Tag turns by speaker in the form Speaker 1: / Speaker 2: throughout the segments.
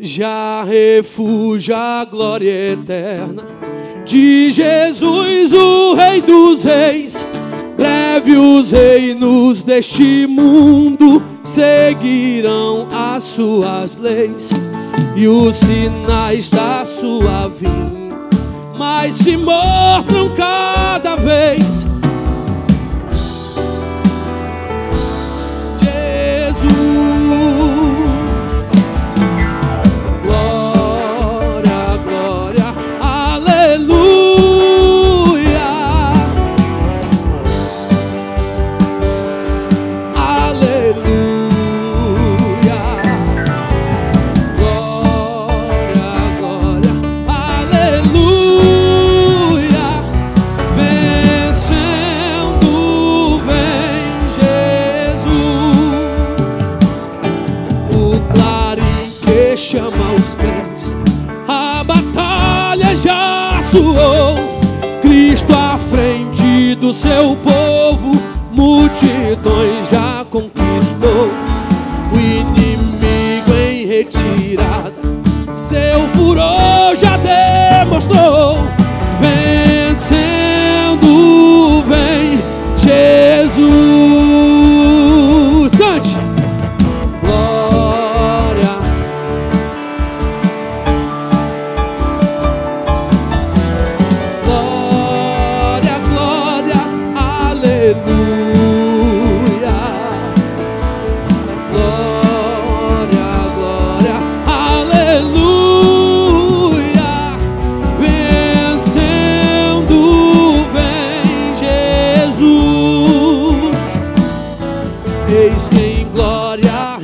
Speaker 1: já refúgio a glória eterna de Jesus, o Rei dos Reis. Breve os reinos deste mundo seguirão as suas leis e os sinais da sua vinda, mas se mostram cada vez do seu povo, multidões já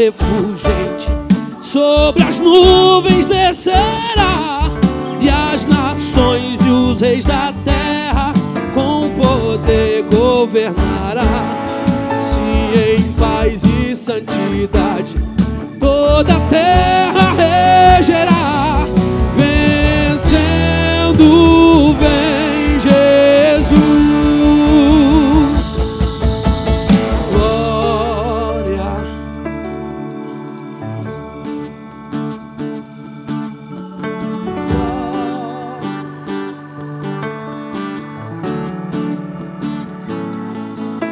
Speaker 1: refulgente sobre as nuvens descerá e as nações e os reis da terra com poder governará. Se em paz e santidade toda a terra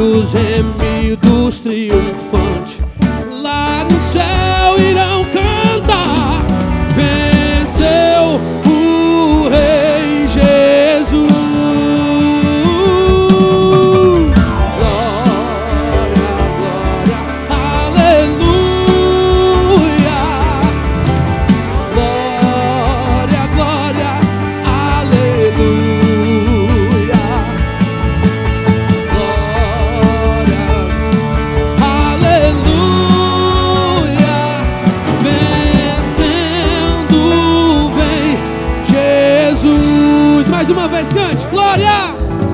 Speaker 1: mais uma vez, gigante. Glória!